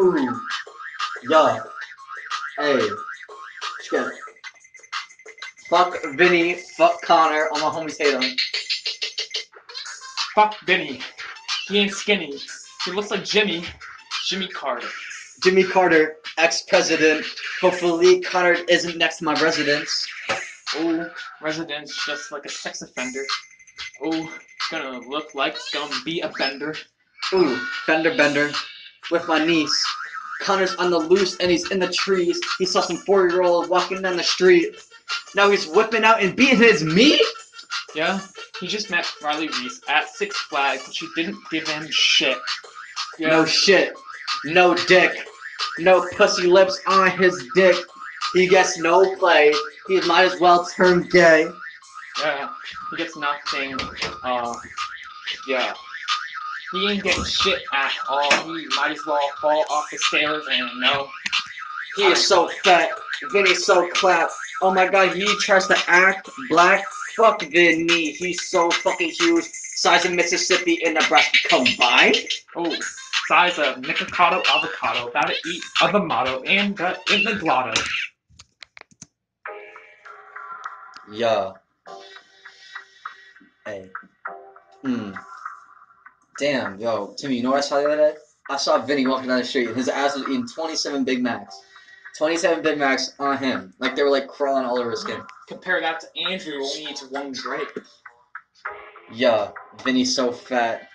Ooh. Yeah. Hey. shit. Fuck Vinny. Fuck Connor. All my homies hate him. Fuck Vinny. He ain't skinny. He looks like Jimmy. Jimmy Carter. Jimmy Carter, ex-president. Hopefully Connor isn't next to my residence. Ooh, residence just like a sex offender. Oh, it's gonna look like it's gonna be a bender. Ooh, bender bender. With my niece. Connor's on the loose and he's in the trees. He saw some four-year-old walking down the street. Now he's whipping out and beating his meat? Yeah, he just met Riley Reese at Six Flags, but she didn't give him shit. Yeah, No shit. No dick. No pussy lips on his dick. He gets no play. He might as well turn gay. Yeah, he gets nothing. Uh, yeah. He ain't getting shit at all. He might as well fall off the stairs and no. He is so fat. Vinny's so clap. Oh my god, he tries to act black. Fuck Vinny. He's so fucking huge. Size of Mississippi and Nebraska combined. Oh, size of Nicocado avocado, about to eat of the motto and the in the grotto. Yeah. Hey. Hmm. Damn, yo, Timmy, you know what I saw the other day? I saw Vinny walking down the street and his ass was eating 27 Big Macs. 27 Big Macs on him. Like they were like crawling all over his skin. Compare that to Andrew, who only eats one grape. Yeah, Vinny's so fat.